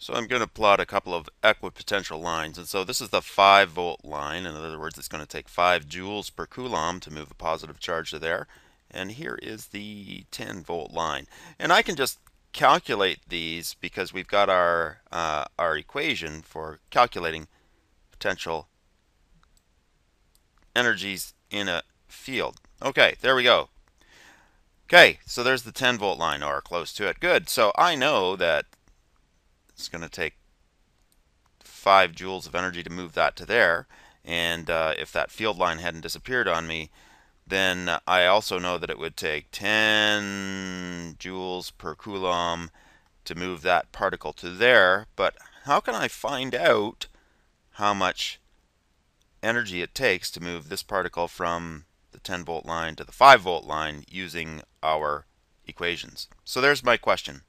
So I'm going to plot a couple of equipotential lines. And so this is the 5 volt line. In other words, it's going to take 5 joules per coulomb to move a positive charge to there. And here is the 10 volt line. And I can just calculate these because we've got our, uh, our equation for calculating potential energies in a field. Okay, there we go. Okay, so there's the 10 volt line or close to it. Good. So I know that it's going to take 5 joules of energy to move that to there. And uh, if that field line hadn't disappeared on me, then I also know that it would take 10 joules per coulomb to move that particle to there. But how can I find out how much energy it takes to move this particle from the 10 volt line to the 5 volt line using our equations? So there's my question.